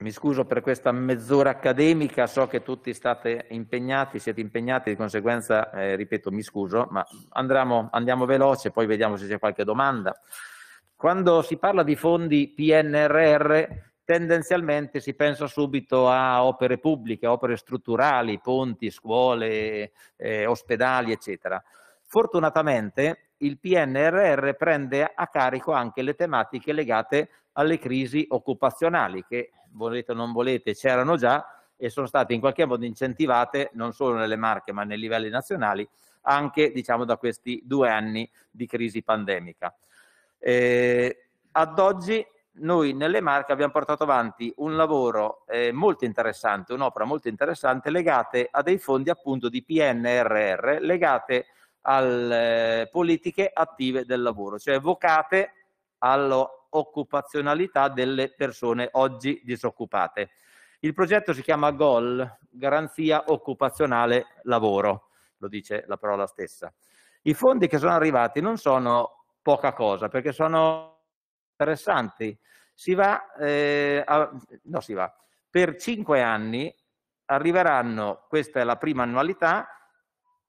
Mi scuso per questa mezz'ora accademica, so che tutti state impegnati, siete impegnati, di conseguenza, eh, ripeto, mi scuso, ma andremo, andiamo veloce, poi vediamo se c'è qualche domanda. Quando si parla di fondi PNRR, tendenzialmente si pensa subito a opere pubbliche, opere strutturali, ponti, scuole, eh, ospedali, eccetera. Fortunatamente il PNRR prende a carico anche le tematiche legate alle crisi occupazionali che volete o non volete, c'erano già e sono state in qualche modo incentivate non solo nelle marche ma nei livelli nazionali anche diciamo, da questi due anni di crisi pandemica. Eh, ad oggi noi nelle Marche abbiamo portato avanti un lavoro eh, molto interessante, un'opera molto interessante legate a dei fondi appunto di PNRR, legate alle politiche attive del lavoro, cioè vocate allo occupazionalità delle persone oggi disoccupate. Il progetto si chiama GOL, Garanzia Occupazionale Lavoro, lo dice la parola stessa. I fondi che sono arrivati non sono poca cosa, perché sono interessanti. Si va, eh, a, no, si va, per cinque anni arriveranno, questa è la prima annualità,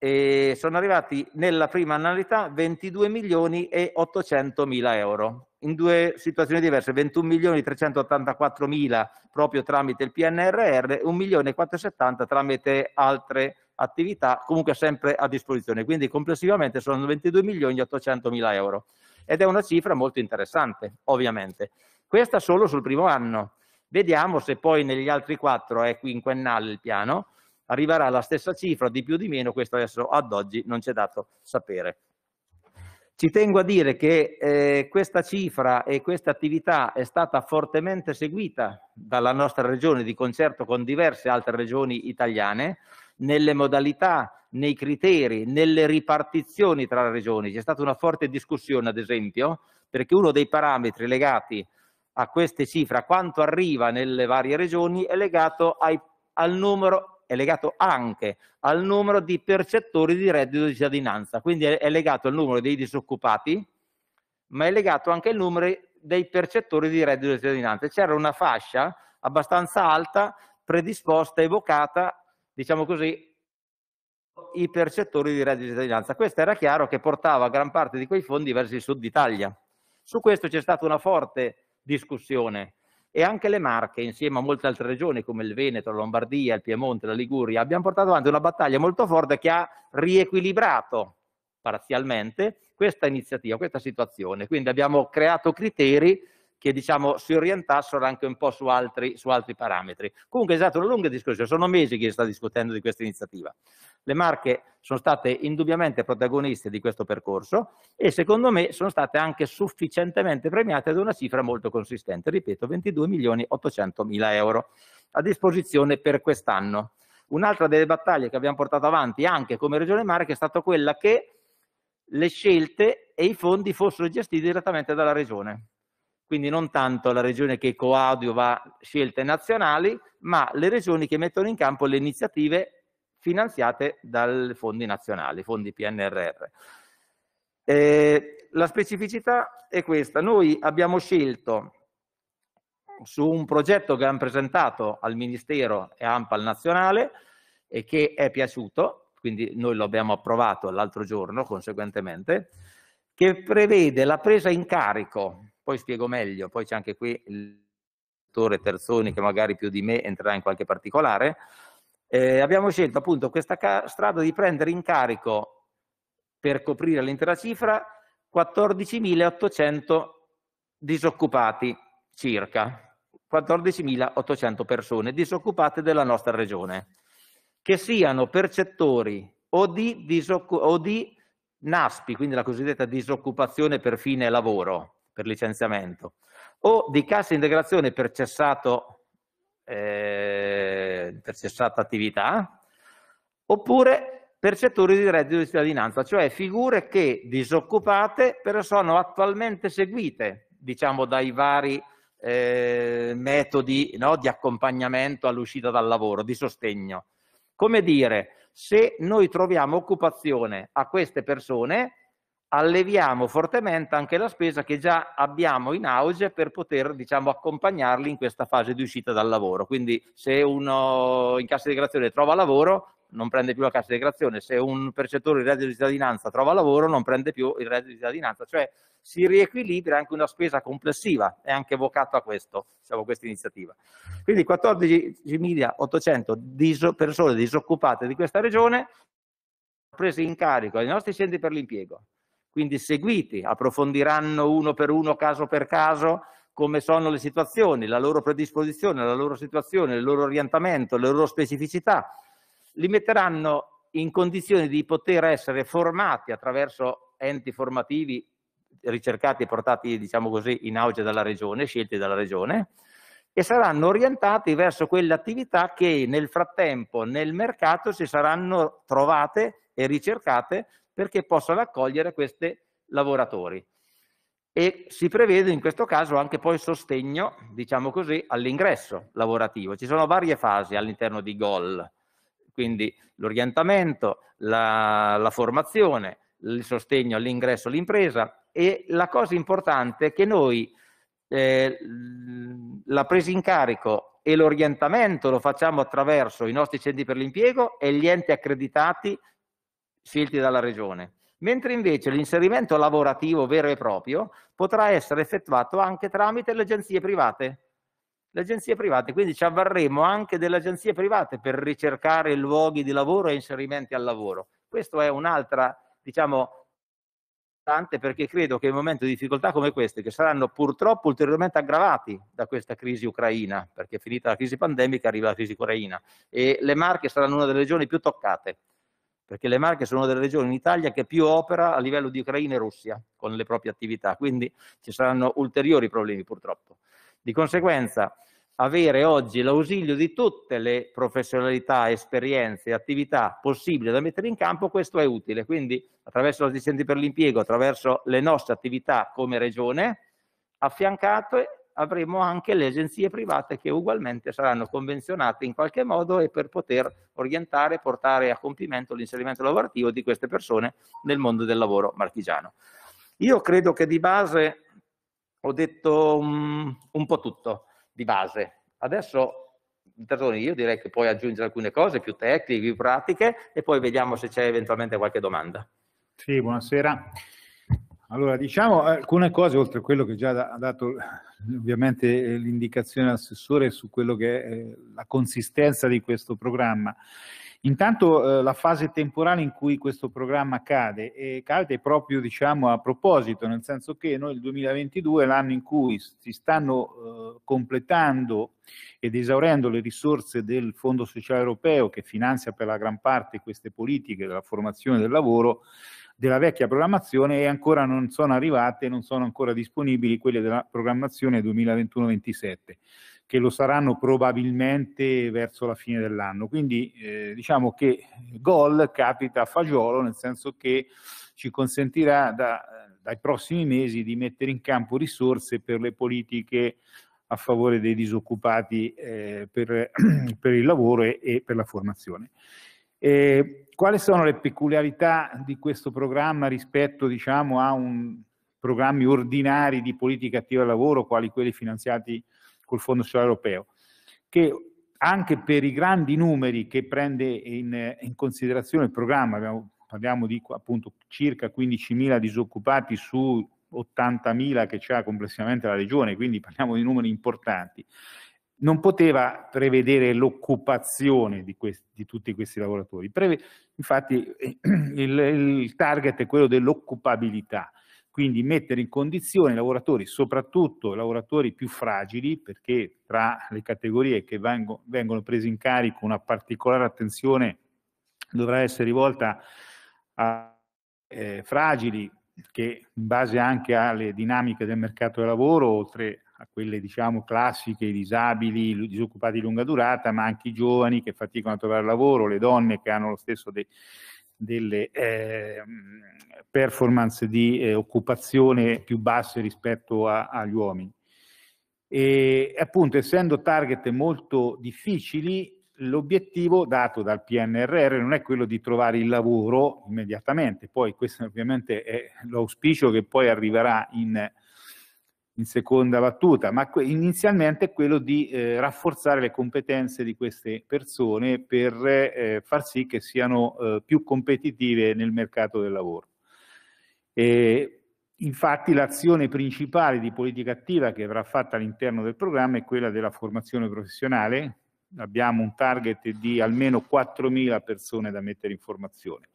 e sono arrivati nella prima annualità 22 milioni e 800 mila euro. In due situazioni diverse 21 milioni 384 mila proprio tramite il PNRR 1 milione e 470 tramite altre attività comunque sempre a disposizione. Quindi complessivamente sono 22 milioni e 800 mila euro. Ed è una cifra molto interessante ovviamente. Questa solo sul primo anno. Vediamo se poi negli altri quattro è quinquennale il piano arriverà alla stessa cifra, di più o di meno, questo adesso ad oggi non c'è dato sapere. Ci tengo a dire che eh, questa cifra e questa attività è stata fortemente seguita dalla nostra regione di concerto con diverse altre regioni italiane nelle modalità, nei criteri, nelle ripartizioni tra regioni. C'è stata una forte discussione, ad esempio, perché uno dei parametri legati a queste cifre, a quanto arriva nelle varie regioni, è legato ai, al numero è legato anche al numero di percettori di reddito di cittadinanza, quindi è, legato al numero dei disoccupati, ma è legato anche al numero dei percettori di reddito di cittadinanza. C'era una fascia abbastanza alta predisposta, evocata, diciamo così, i percettori di reddito di cittadinanza. Questo era chiaro che portava gran parte di quei fondi verso il sud Italia. Su questo c'è stata una forte discussione e anche le Marche, insieme a molte altre regioni come il Veneto, la Lombardia, il Piemonte, la Liguria, abbiamo portato avanti una battaglia molto forte che ha riequilibrato parzialmente questa iniziativa, questa situazione. Quindi abbiamo creato criteri che diciamo, si orientassero anche un po' su altri, su altri parametri. Comunque è stata una lunga discussione, sono mesi che si sta discutendo di questa iniziativa. Le Marche sono state indubbiamente protagoniste di questo percorso e secondo me sono state anche sufficientemente premiate ad una cifra molto consistente, ripeto 22 milioni 800 mila euro a disposizione per quest'anno. Un'altra delle battaglie che abbiamo portato avanti anche come Regione Marche è stata quella che le scelte e i fondi fossero gestiti direttamente dalla Regione quindi non tanto la regione che coadiuva scelte nazionali, ma le regioni che mettono in campo le iniziative finanziate dai fondi nazionali, fondi PNRR. Eh, la specificità è questa, noi abbiamo scelto su un progetto che hanno presentato al Ministero e AMPAL nazionale e che è piaciuto, quindi noi lo abbiamo approvato l'altro giorno conseguentemente, che prevede la presa in carico poi spiego meglio, poi c'è anche qui il dottore Terzoni che magari più di me entrerà in qualche particolare, eh, abbiamo scelto appunto questa strada di prendere in carico per coprire l'intera cifra 14.800 disoccupati circa, 14.800 persone disoccupate della nostra regione, che siano percettori o di, o di NASPI, quindi la cosiddetta disoccupazione per fine lavoro, per licenziamento, o di cassa integrazione per, cessato, eh, per cessata attività, oppure percettori di reddito di cittadinanza, cioè figure che disoccupate però sono attualmente seguite, diciamo, dai vari eh, metodi no, di accompagnamento all'uscita dal lavoro, di sostegno. Come dire, se noi troviamo occupazione a queste persone, alleviamo fortemente anche la spesa che già abbiamo in auge per poter diciamo, accompagnarli in questa fase di uscita dal lavoro. Quindi se uno in cassa integrazione trova lavoro non prende più la cassa integrazione, se un percettore di reddito di cittadinanza trova lavoro non prende più il reddito di cittadinanza, cioè si riequilibra anche una spesa complessiva, è anche vocato a questo, diciamo, questa iniziativa. Quindi 14.800 persone disoccupate di questa regione prese in carico dai nostri centri per l'impiego, quindi seguiti, approfondiranno uno per uno, caso per caso, come sono le situazioni, la loro predisposizione, la loro situazione, il loro orientamento, le loro specificità, li metteranno in condizioni di poter essere formati attraverso enti formativi ricercati e portati, diciamo così, in auge dalla regione, scelti dalla regione, e saranno orientati verso quelle attività che nel frattempo nel mercato si saranno trovate e ricercate perché possano accogliere questi lavoratori. E si prevede in questo caso anche poi sostegno, diciamo così, all'ingresso lavorativo. Ci sono varie fasi all'interno di GOL, quindi l'orientamento, la, la formazione, il sostegno all'ingresso all'impresa e la cosa importante è che noi eh, la presa in carico e l'orientamento lo facciamo attraverso i nostri centri per l'impiego e gli enti accreditati scelti dalla Regione, mentre invece l'inserimento lavorativo vero e proprio potrà essere effettuato anche tramite le agenzie private. Le agenzie private, quindi ci avvarremo anche delle agenzie private per ricercare luoghi di lavoro e inserimenti al lavoro. Questo è un'altra, diciamo, perché credo che in un momento di difficoltà come queste, che saranno purtroppo ulteriormente aggravati da questa crisi ucraina, perché finita la crisi pandemica arriva la crisi ucraina, e le Marche saranno una delle regioni più toccate, perché le Marche sono delle regioni in Italia che più opera a livello di Ucraina e Russia con le proprie attività, quindi ci saranno ulteriori problemi purtroppo. Di conseguenza, avere oggi l'ausilio di tutte le professionalità, esperienze e attività possibili da mettere in campo, questo è utile. Quindi attraverso gli assistenti per l'impiego, attraverso le nostre attività come regione, affiancate avremo anche le agenzie private che ugualmente saranno convenzionate in qualche modo e per poter orientare e portare a compimento l'inserimento lavorativo di queste persone nel mondo del lavoro marchigiano. Io credo che di base ho detto un, un po' tutto di base. Adesso, io direi che puoi aggiungere alcune cose più tecniche, più pratiche e poi vediamo se c'è eventualmente qualche domanda. Sì, buonasera. Allora, diciamo alcune cose, oltre a quello che già ha dato ovviamente l'indicazione all'assessore su quello che è la consistenza di questo programma. Intanto eh, la fase temporale in cui questo programma cade, e cade proprio diciamo, a proposito, nel senso che noi il 2022 è l'anno in cui si stanno eh, completando ed esaurendo le risorse del Fondo Sociale Europeo che finanzia per la gran parte queste politiche della formazione del lavoro della vecchia programmazione e ancora non sono arrivate, non sono ancora disponibili quelle della programmazione 2021-27 che lo saranno probabilmente verso la fine dell'anno. Quindi eh, diciamo che gol capita a fagiolo, nel senso che ci consentirà da, dai prossimi mesi di mettere in campo risorse per le politiche a favore dei disoccupati eh, per, per, il lavoro e, e per la formazione. Eh, quali sono le peculiarità di questo programma rispetto diciamo, a un, programmi ordinari di politica attiva del lavoro, quali quelli finanziati col Fondo Sociale Europeo, che anche per i grandi numeri che prende in, in considerazione il programma, abbiamo, parliamo di appunto circa 15.000 disoccupati su 80.000 che c'ha complessivamente la regione, quindi parliamo di numeri importanti, non poteva prevedere l'occupazione di, di, tutti questi lavoratori. Preve, infatti il, il target è quello dell'occupabilità quindi mettere in condizione i lavoratori, soprattutto i lavoratori più fragili, perché tra le categorie che vengono, vengono prese in carico una particolare attenzione dovrà essere rivolta a eh, fragili che in base anche alle dinamiche del mercato del lavoro, oltre a quelle diciamo classiche, i disabili, i disoccupati di lunga durata, ma anche i giovani che faticano a trovare lavoro, le donne che hanno lo stesso dei delle eh, performance di eh, occupazione più basse rispetto a, agli uomini. E appunto, essendo target molto difficili, l'obiettivo dato dal PNRR non è quello di trovare il lavoro immediatamente, poi questo ovviamente è l'auspicio che poi arriverà in, in seconda battuta, ma inizialmente è quello di eh, rafforzare le competenze di queste persone per eh, far sì che siano eh, più competitive nel mercato del lavoro. E, infatti l'azione principale di politica attiva che verrà fatta all'interno del programma è quella della formazione professionale, abbiamo un target di almeno 4.000 persone da mettere in formazione.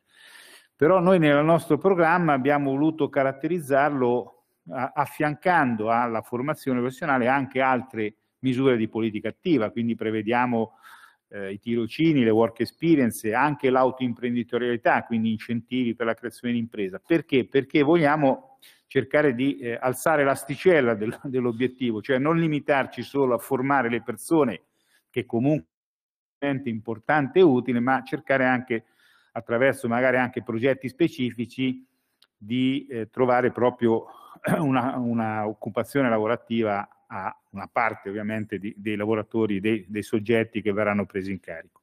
Però noi nel nostro programma abbiamo voluto caratterizzarlo affiancando alla formazione professionale anche altre misure di politica attiva, quindi prevediamo eh, i tirocini, le work experience, anche l'autoimprenditorialità, quindi incentivi per la creazione di impresa. Perché? Perché vogliamo cercare di eh, alzare l'asticella del, dell'obiettivo, cioè non limitarci solo a formare le persone che comunque è importante e utile, ma cercare anche attraverso magari anche progetti specifici di eh, trovare proprio una, una, occupazione lavorativa a una parte ovviamente di, dei lavoratori, dei, dei, soggetti che verranno presi in carico.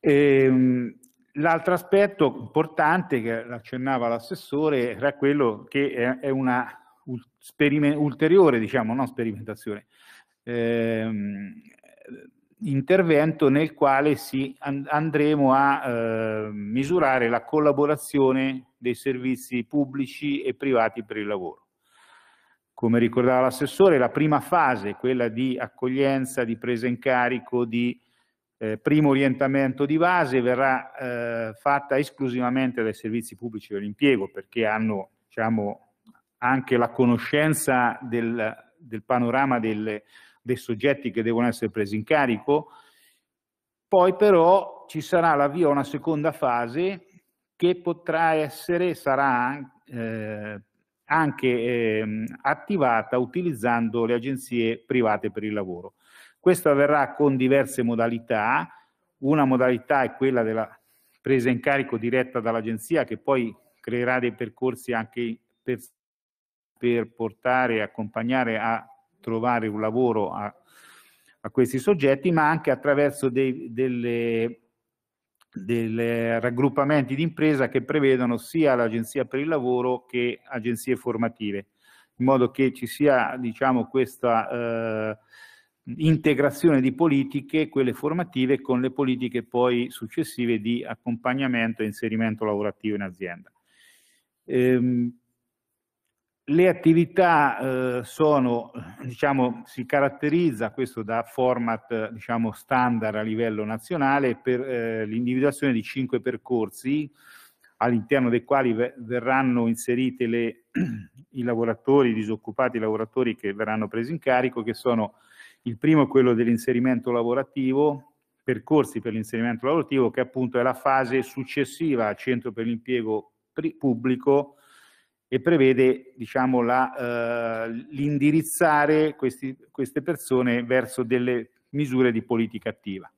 Ehm, l'altro aspetto importante che accennava l'assessore era quello che è, è una ulteriore, diciamo, non sperimentazione, ehm, intervento nel quale si andremo a eh, misurare la collaborazione dei servizi pubblici e privati per il lavoro. Come ricordava l'assessore, la prima fase, quella di accoglienza, di presa in carico, di eh, primo orientamento di base, verrà eh, fatta esclusivamente dai servizi pubblici per l'impiego, perché hanno diciamo, anche la conoscenza del, del panorama delle, dei soggetti che devono essere presi in carico. Poi però ci sarà l'avvio a una seconda fase che potrà essere, sarà eh, anche eh, attivata utilizzando le agenzie private per il lavoro. Questo avverrà con diverse modalità, una modalità è quella della presa in carico diretta dall'agenzia che poi creerà dei percorsi anche per, per portare e accompagnare a trovare un lavoro a, a questi soggetti, ma anche attraverso dei, delle dei raggruppamenti di impresa che prevedono sia l'agenzia per il lavoro che agenzie formative, in modo che ci sia diciamo, questa eh, integrazione di politiche, quelle formative, con le politiche poi successive di accompagnamento e inserimento lavorativo in azienda. Ehm, le attività eh, sono, diciamo, si caratterizza questo da format diciamo, standard a livello nazionale per eh, l'individuazione di cinque percorsi all'interno dei quali verranno inseriti le, i lavoratori, i disoccupati, i lavoratori che verranno presi in carico, che sono il primo è quello dell'inserimento lavorativo, percorsi per l'inserimento lavorativo, che appunto è la fase successiva al centro per l'impiego pubblico, e prevede diciamo, la, eh, l'indirizzare questi, queste persone verso delle misure di politica attiva.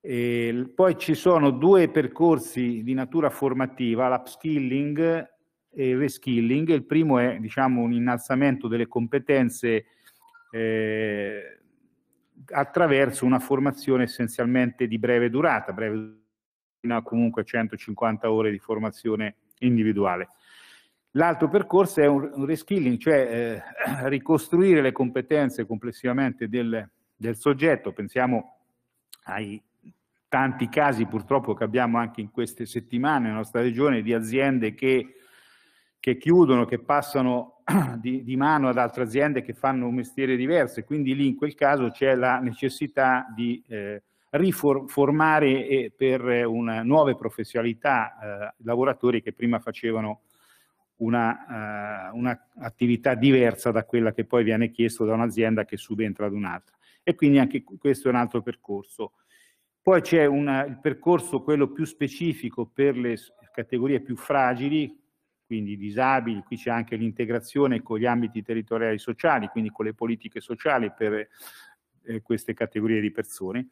E poi ci sono due percorsi di natura formativa, l'upskilling e il reskilling. Il primo è diciamo, un innalzamento delle competenze eh, attraverso una formazione essenzialmente di breve durata, breve comunque 150 ore di formazione individuale. L'altro percorso è un, reskilling, cioè eh, ricostruire le competenze complessivamente del, del, soggetto. Pensiamo ai tanti casi purtroppo che abbiamo anche in queste settimane nella nostra regione di aziende che, che chiudono, che passano di, di, mano ad altre aziende che fanno un mestiere diverso quindi lì in quel caso c'è la necessità di eh, riformare eh, per una, nuove professionalità eh, lavoratori che prima facevano una, uh, un'attività diversa da quella che poi viene chiesto da un'azienda che subentra ad un'altra. E quindi anche questo è un altro percorso. Poi c'è una, il percorso, quello più specifico per le categorie più fragili, quindi disabili, qui c'è anche l'integrazione con gli ambiti territoriali sociali, quindi con le politiche sociali per eh, queste categorie di persone.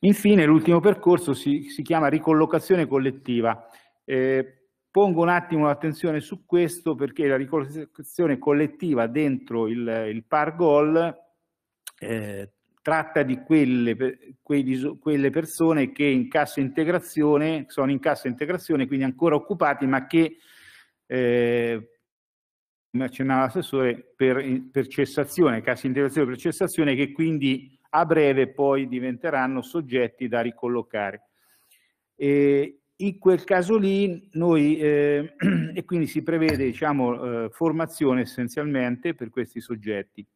Infine l'ultimo percorso si, si chiama ricollocazione collettiva. Eh, Pongo un attimo l'attenzione su questo perché la ricollocazione collettiva dentro il, il par goal eh, tratta di quelle, quelle, persone che in cassa integrazione, sono in cassa integrazione, quindi ancora occupati, ma che, eh, come accennava l'assessore, per, per cessazione, cassa integrazione per cessazione, che quindi a breve poi diventeranno soggetti da ricollocare. E in quel caso lì noi, eh, e quindi si prevede diciamo, eh, formazione essenzialmente per questi soggetti.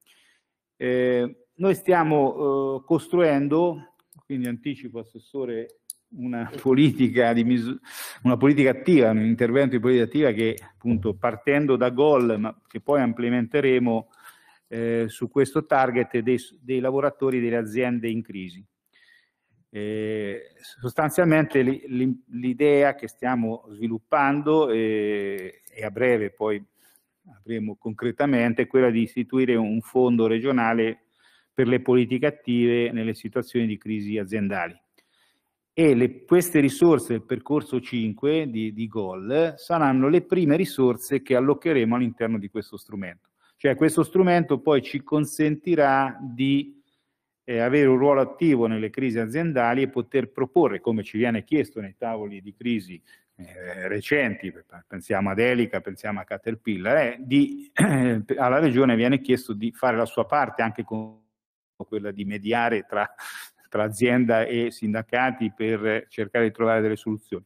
Eh, noi stiamo eh, costruendo, quindi anticipo Assessore, una politica, di una politica attiva, un intervento di politica attiva che appunto partendo da GOL, ma che poi implementeremo eh, su questo target dei, dei, lavoratori delle aziende in crisi. Eh, sostanzialmente l'idea che stiamo sviluppando e, a breve poi avremo concretamente è quella di istituire un fondo regionale per le politiche attive nelle situazioni di crisi aziendali. E le, queste risorse del percorso 5 di, di GOL saranno le prime risorse che alloccheremo all'interno di questo strumento. Cioè questo strumento poi ci consentirà di eh, avere un ruolo attivo nelle crisi aziendali e poter proporre, come ci viene chiesto nei tavoli di crisi eh, recenti, pensiamo ad Elica, pensiamo a Caterpillar, eh, di, alla Regione viene chiesto di fare la sua parte anche con quella di mediare tra, tra azienda e sindacati per cercare di trovare delle soluzioni,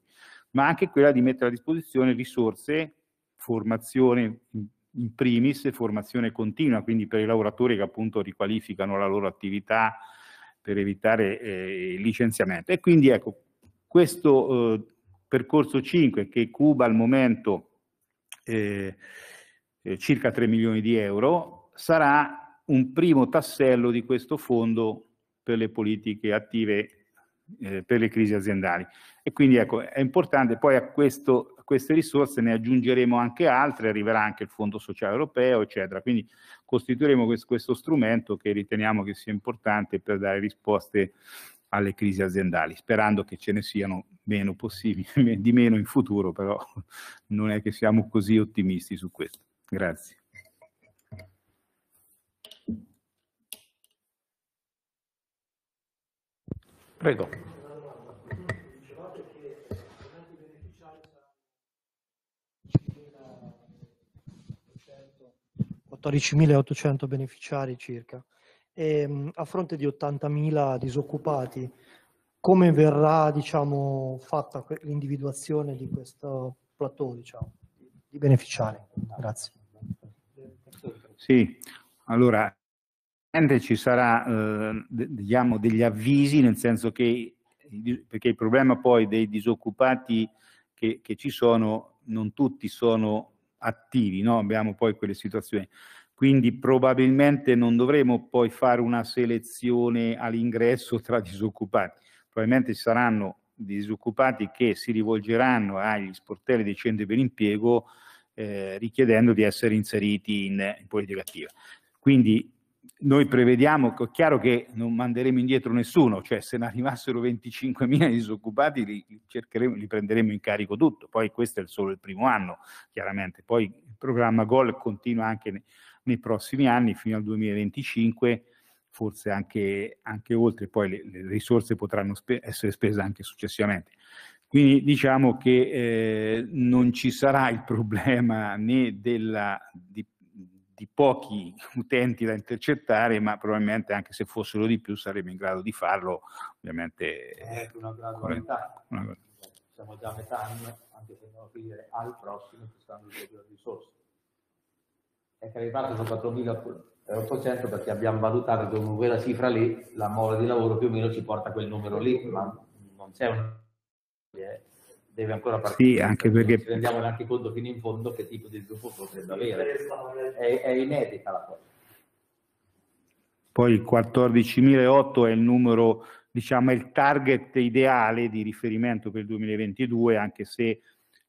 ma anche quella di mettere a disposizione risorse, formazione in primis, formazione continua, quindi per i lavoratori che appunto riqualificano la loro attività per evitare eh, il licenziamento. E quindi ecco, questo eh, percorso 5 che cuba al momento eh, eh circa 3 milioni di euro sarà un primo tassello di questo fondo per le politiche attive eh, per le crisi aziendali. E quindi ecco, è importante, poi a, questo, queste risorse ne aggiungeremo anche altre, arriverà anche il Fondo Sociale Europeo, eccetera. Quindi costituiremo questo, questo strumento che riteniamo che sia importante per dare risposte alle crisi aziendali, sperando che ce ne siano meno possibili, di meno in futuro, però non è che siamo così ottimisti su questo. Grazie. Prego. ...14.800 beneficiari circa, e, ehm, a fronte di 80.000 disoccupati, come verrà diciamo, fatta l'individuazione di questo plateau diciamo, di beneficiari? Grazie. Sì, allora ci sarà eh, diciamo, degli avvisi, nel senso che, perché il problema poi dei disoccupati che, che ci sono, non tutti sono attivi, no? abbiamo poi quelle situazioni. Quindi probabilmente non dovremo poi fare una selezione all'ingresso tra disoccupati, probabilmente ci saranno disoccupati che si rivolgeranno agli sportelli dei centri per impiego eh, richiedendo di essere inseriti in, in politica attiva. Quindi noi prevediamo, è chiaro che non manderemo indietro nessuno, cioè se ne arrivassero 25.000 disoccupati li, li, prenderemo in carico tutto, poi questo è solo il primo anno, chiaramente, poi il programma GOL continua anche nei, nei prossimi anni fino al 2025, forse anche, anche oltre, poi le, le risorse potranno spe essere spese anche successivamente. Quindi diciamo che eh, non ci sarà il problema né della, di di pochi utenti da intercettare, ma probabilmente anche se fossero di più saremmo in grado di farlo, ovviamente. È una gradualità. Una... Siamo già a metà anche se non finire al prossimo ci stanno le risorse. È che arrivato sono 4.800 perché abbiamo valutato che con quella cifra lì la mole di lavoro più o meno ci porta a quel numero lì, ma non c'è un deve ancora partire. Sì, anche perché... Non ci rendiamo neanche conto fino in fondo che tipo di sviluppo potrebbe avere. È, è inedita la cosa. Poi il 14.008 è il numero, diciamo, è il target ideale di riferimento per il 2022, anche se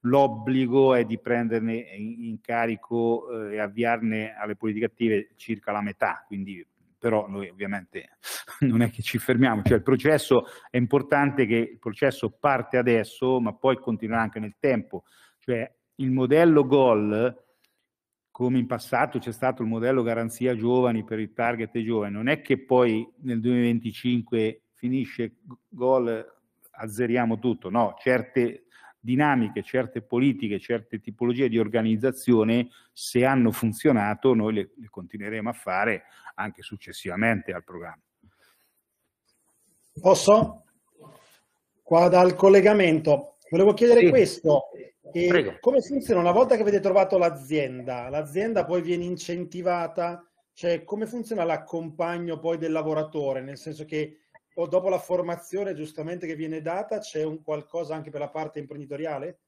l'obbligo è di prenderne in carico eh, e avviarne alle politiche attive circa la metà, quindi però noi ovviamente non è che ci fermiamo, cioè il processo è importante che il processo parte adesso, ma poi continuerà anche nel tempo, cioè il modello GOL come in passato c'è stato il modello garanzia giovani per il target dei giovani, non è che poi nel 2025 finisce gol, azzeriamo tutto, no, certe dinamiche, certe politiche, certe tipologie di organizzazione, se hanno funzionato, noi le, le continueremo a fare anche successivamente al programma. Posso? Qua dal collegamento, volevo chiedere sì. questo. E come funziona una volta che avete trovato l'azienda? L'azienda poi viene incentivata, cioè come funziona l'accompagno poi del lavoratore? Nel senso che o dopo la formazione giustamente che viene data c'è un qualcosa anche per la parte imprenditoriale?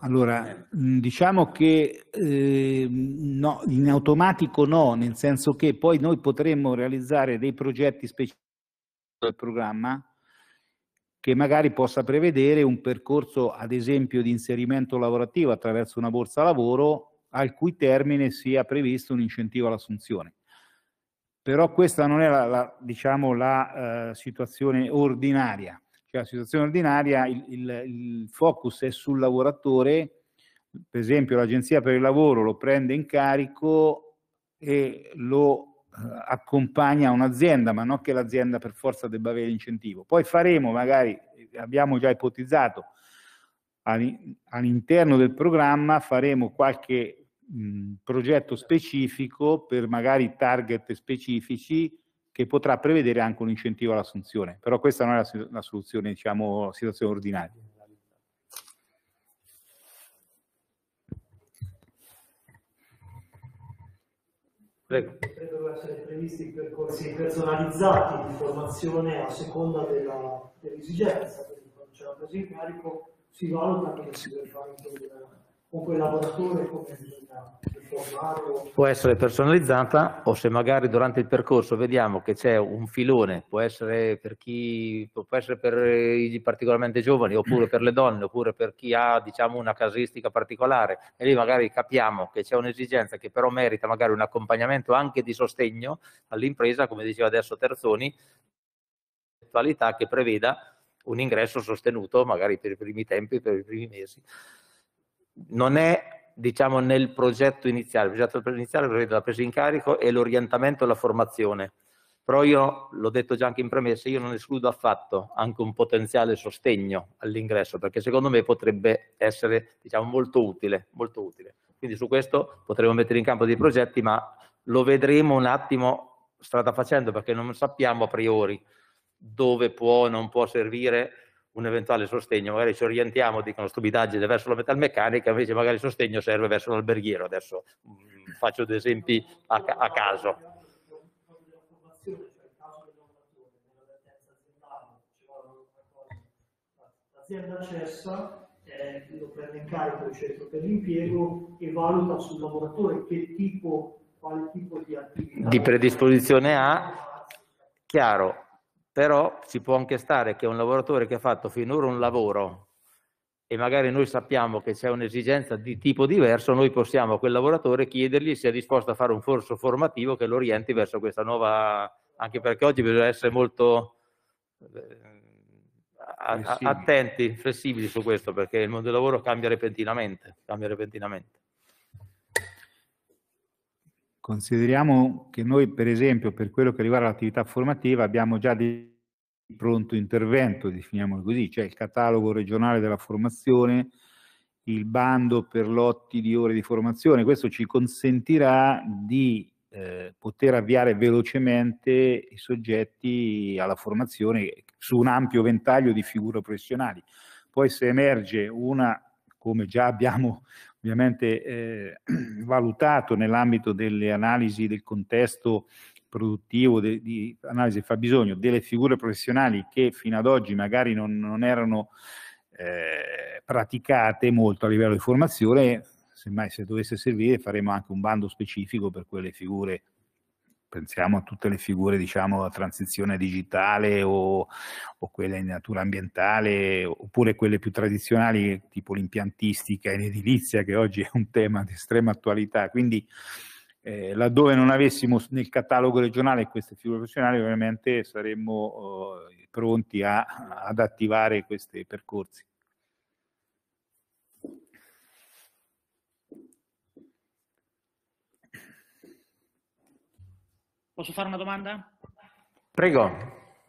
Allora, diciamo che eh, no, in automatico no, nel senso che poi noi potremmo realizzare dei progetti specifici del programma che magari possa prevedere un percorso, ad esempio, di inserimento lavorativo attraverso una borsa lavoro al cui termine sia previsto un incentivo all'assunzione. Però questa non è la, la, diciamo, la uh, situazione ordinaria. La situazione ordinaria, il, il, il focus è sul lavoratore, per esempio l'Agenzia per il Lavoro lo prende in carico e lo uh, accompagna un'azienda, ma non che l'azienda per forza debba avere l'incentivo. Poi faremo, magari abbiamo già ipotizzato, all'interno del programma faremo qualche progetto specifico per magari target specifici che potrà prevedere anche un incentivo all'assunzione, però questa non è la, la soluzione, diciamo, situazione ordinaria. Prego. Dovrebbero essere previsti percorsi personalizzati di formazione a seconda dell'esigenza, quindi quando c'è la presa in carico si valuta che si deve fare con quel lavoratore come bisogna Può essere personalizzata o se magari durante il percorso vediamo che c'è un filone, può essere per chi può essere per i particolarmente giovani oppure per le donne oppure per chi ha diciamo una casistica particolare e lì magari capiamo che c'è un'esigenza che però merita magari un accompagnamento anche di sostegno all'impresa, come diceva adesso Terzoni, che preveda un ingresso sostenuto magari per i primi tempi, per i primi mesi. Non è diciamo, nel progetto iniziale. Il progetto iniziale prevede la presa in carico e l'orientamento e la formazione. Però io, l'ho detto già anche in premessa, io non escludo affatto anche un potenziale sostegno all'ingresso, perché secondo me potrebbe essere diciamo, molto, utile, molto utile. Quindi su questo potremo mettere in campo dei progetti, ma lo vedremo un attimo strada facendo, perché non sappiamo a priori dove può o non può servire un eventuale sostegno, magari ci orientiamo, dicono stupidaggine, verso la metalmeccanica, invece magari il sostegno serve verso l'alberghiero. Adesso mm, faccio dei esempi a, a caso. L'azienda cessa, eh, lo prende in carico il centro per l'impiego e valuta sul lavoratore che tipo, quale tipo di attività. Di predisposizione ha, chiaro, però ci può anche stare che un lavoratore che ha fatto finora un lavoro e magari noi sappiamo che c'è un'esigenza di tipo diverso, noi possiamo a quel lavoratore chiedergli se è disposto a fare un corso formativo che lo orienti verso questa nuova, anche perché oggi bisogna essere molto eh, attenti, flessibili su questo, perché il mondo del lavoro cambia repentinamente, cambia repentinamente. Consideriamo che noi, per esempio, per quello che riguarda l'attività formativa, abbiamo già di pronto intervento, definiamolo così, cioè il catalogo regionale della formazione, il bando per lotti di ore di formazione. Questo ci consentirà di eh, poter avviare velocemente i soggetti alla formazione su un ampio ventaglio di figure professionali. Poi se emerge una, come già abbiamo ovviamente eh, valutato nell'ambito delle analisi del contesto produttivo de, di analisi del fabbisogno delle figure professionali che fino ad oggi magari non, non erano eh, praticate molto a livello di formazione, semmai se dovesse servire faremo anche un bando specifico per quelle figure pensiamo a tutte le figure diciamo a transizione digitale o, o, quelle in natura ambientale oppure quelle più tradizionali tipo l'impiantistica e l'edilizia che oggi è un tema di estrema attualità. Quindi eh, laddove non avessimo nel catalogo regionale queste figure professionali ovviamente saremmo eh, pronti a, ad attivare questi percorsi Posso fare una domanda? Prego.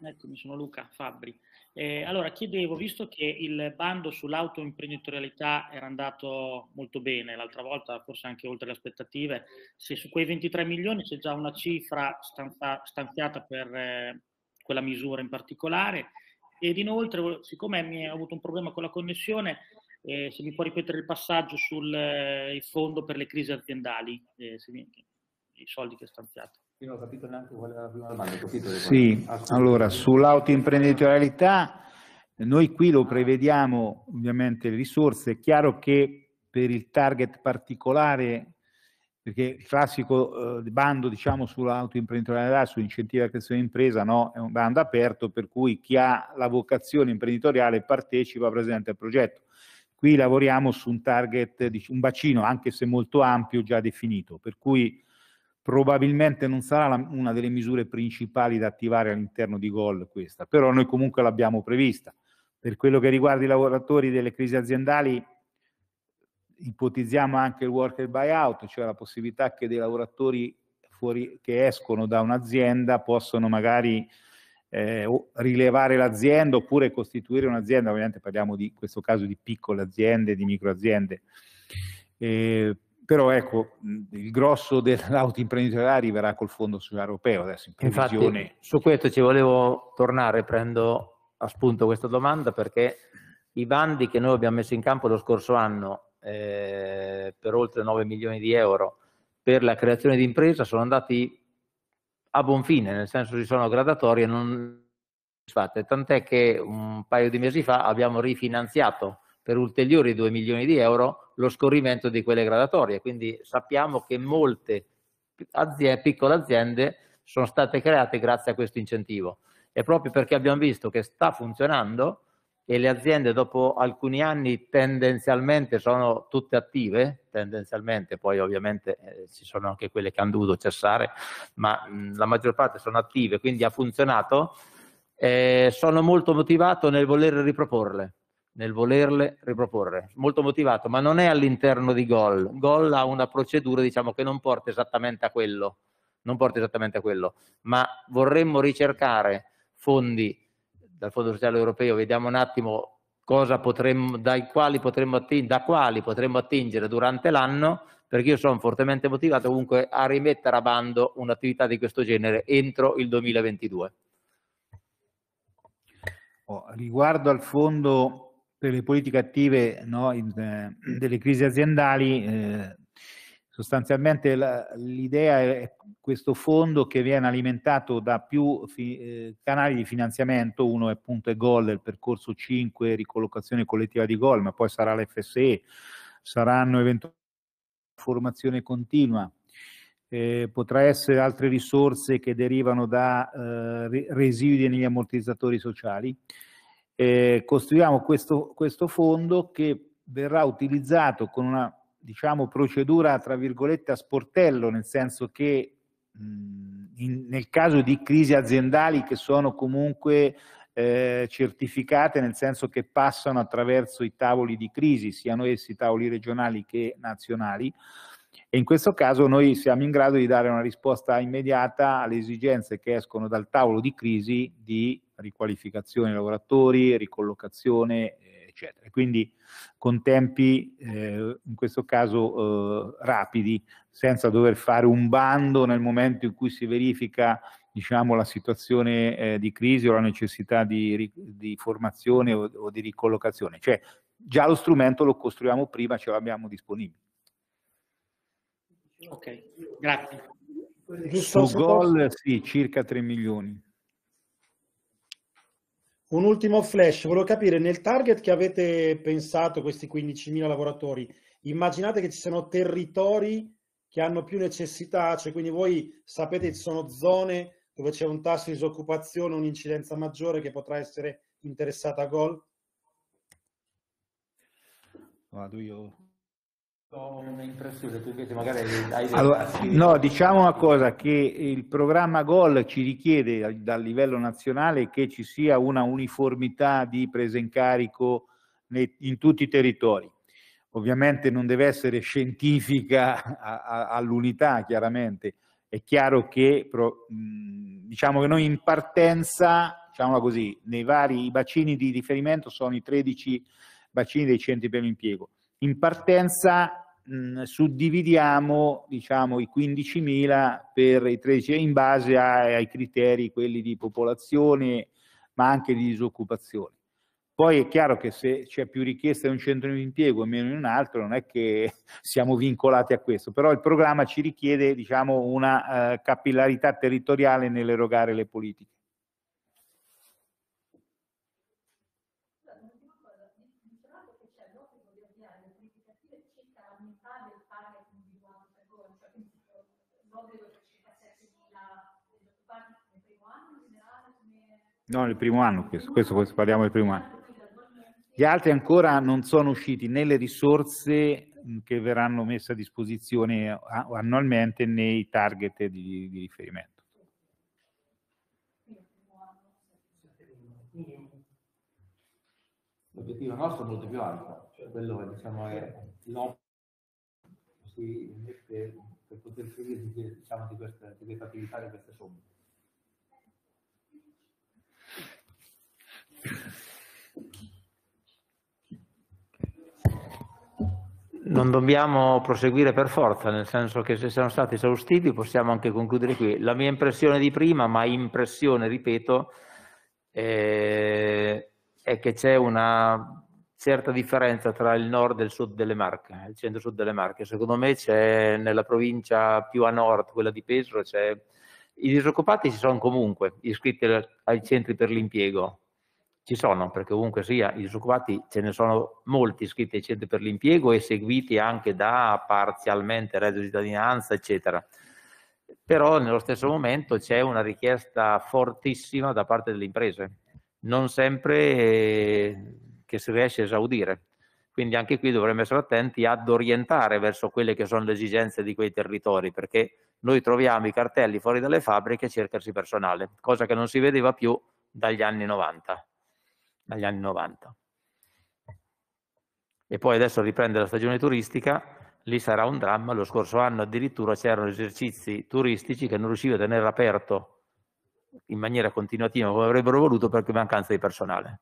Eccomi, sono Luca Fabbri. Eh, allora, chiedevo, visto che il bando sull'autoimprenditorialità era andato molto bene l'altra volta, forse anche oltre le aspettative, se su quei 23 milioni c'è già una cifra stanza, stanziata per eh, quella misura in particolare, ed inoltre, siccome mi ho avuto un problema con la connessione, eh, se mi può ripetere il passaggio sul eh, fondo per le crisi aziendali, eh, mi, i soldi che è stanziato. Io non ho capito neanche qual era la prima domanda. Sì, allora sull'autoimprenditorialità noi qui lo prevediamo ovviamente le risorse, è chiaro che per il target particolare, perché il classico eh, bando diciamo sull'autoimprenditorialità, su incentivi alla creazione di impresa, no? è un bando aperto per cui chi ha la vocazione imprenditoriale partecipa, presente al progetto. Qui lavoriamo su un target, un bacino anche se molto ampio già definito, per cui probabilmente non sarà la, una delle misure principali da attivare all'interno di Gol questa, però noi comunque l'abbiamo prevista. Per quello che riguarda i lavoratori delle crisi aziendali, ipotizziamo anche il worker buyout, cioè la possibilità che dei lavoratori fuori, che escono da un'azienda possono magari eh, rilevare l'azienda oppure costituire un'azienda, ovviamente parliamo di in questo caso di piccole aziende, di microaziende. Eh, però ecco, il grosso dell'auto imprenditoriale arriverà col Fondo Europeo adesso in previsione. Infatti, su questo ci volevo tornare, prendo a spunto questa domanda perché i bandi che noi abbiamo messo in campo lo scorso anno eh, per oltre 9 milioni di euro per la creazione di impresa sono andati a buon fine, nel senso che sono gradatorie non fatte, tant'è che un paio di mesi fa abbiamo rifinanziato per ulteriori 2 milioni di euro lo scorrimento di quelle gradatorie. Quindi sappiamo che molte aziende, piccole aziende sono state create grazie a questo incentivo. E proprio perché abbiamo visto che sta funzionando e le aziende dopo alcuni anni tendenzialmente sono tutte attive, tendenzialmente, poi ovviamente eh, ci sono anche quelle che hanno dovuto cessare, ma mh, la maggior parte sono attive, quindi ha funzionato, eh, sono molto motivato nel voler riproporle nel volerle riproporre. Molto motivato, ma non è all'interno di Gol. Gol ha una procedura diciamo, che non porta esattamente a quello, non porta esattamente a quello, ma vorremmo ricercare fondi dal Fondo Sociale Europeo, vediamo un attimo cosa potremmo, dai quali potremmo attingere, da quali potremmo attingere durante l'anno, perché io sono fortemente motivato comunque a rimettere a bando un'attività di questo genere entro il 2022. Oh, riguardo al fondo per le politiche attive no, in, eh, delle crisi aziendali, eh, sostanzialmente l'idea è questo fondo che viene alimentato da più fi, eh, canali di finanziamento, uno è appunto GOL, il percorso 5, ricollocazione collettiva di GOL, ma poi sarà l'FSE, saranno eventualmente formazione continua, eh, potrà essere altre risorse che derivano da eh, residui negli ammortizzatori sociali eh, costruiamo questo, questo fondo che verrà utilizzato con una diciamo, procedura tra virgolette a sportello, nel senso che mh, in, nel caso di crisi aziendali che sono comunque eh, certificate, nel senso che passano attraverso i tavoli di crisi, siano essi tavoli regionali che nazionali, e in questo caso noi siamo in grado di dare una risposta immediata alle esigenze che escono dal tavolo di crisi di riqualificazione dei lavoratori, ricollocazione, eccetera. Quindi con tempi, eh, in questo caso, eh, rapidi, senza dover fare un bando nel momento in cui si verifica diciamo, la situazione eh, di crisi o la necessità di, di formazione o, o, di ricollocazione. Cioè, già lo strumento lo costruiamo prima, ce l'abbiamo disponibile. Ok, grazie. Su gol, sì, circa 3 milioni. Un ultimo flash, volevo capire, nel target che avete pensato, questi 15.000 lavoratori, immaginate che ci siano territori che hanno più necessità, cioè quindi voi sapete che ci sono zone dove c'è un tasso di disoccupazione, un'incidenza maggiore che potrà essere interessata a gol? Vado io un'impressione, tu invece magari hai allora, No, diciamo una cosa, che il programma GOL ci richiede dal livello nazionale che ci sia una uniformità di presa in carico in tutti i territori. Ovviamente non deve essere scientifica all'unità, chiaramente, È chiaro che diciamo che noi in partenza, diciamola così, nei vari bacini di riferimento sono i 13 bacini dei centri per l'impiego. In partenza mh, suddividiamo diciamo, i 15.000 per i 13 in base ai, ai criteri, quelli di popolazione, ma anche di disoccupazione. Poi è chiaro che se c'è più richiesta in un centro di impiego e meno in un altro, non è che siamo vincolati a questo, però il programma ci richiede diciamo, una uh, capillarità territoriale nell'erogare le politiche. No, nel primo anno questo, questo parliamo del primo anno. Gli altri ancora non sono usciti né le risorse che verranno messe a disposizione annualmente né i target di, di riferimento. L'obiettivo nostro è molto più alto, cioè quello che diciamo è l'opera per, poter fruire diciamo, di, queste, di queste attività, di queste somme. Non dobbiamo proseguire per forza, nel senso che se siamo stati esaustivi possiamo anche concludere qui. La mia impressione di prima, ma impressione, ripeto, eh, è che c'è una certa differenza tra il nord e il sud delle Marche, il centro-sud delle Marche. Secondo me c'è nella provincia più a nord, quella di Pesaro, i disoccupati ci sono comunque iscritti ai centri per l'impiego, ci sono, perché ovunque sia, i disoccupati ce ne sono molti iscritti ai centri per l'impiego e seguiti anche da parzialmente reddito di cittadinanza, eccetera. Però nello stesso momento c'è una richiesta fortissima da parte delle imprese, non sempre eh, che si riesce a esaudire. Quindi anche qui dovremmo essere attenti ad orientare verso quelle che sono le esigenze di quei territori, perché noi troviamo i cartelli fuori dalle fabbriche e cercarsi personale, cosa che non si vedeva più dagli anni 90 dagli anni 90. E poi adesso riprende la stagione turistica, lì sarà un dramma, lo scorso anno addirittura c'erano esercizi turistici che non riusciva a tenere aperto in maniera continuativa come avrebbero voluto per mancanza di personale.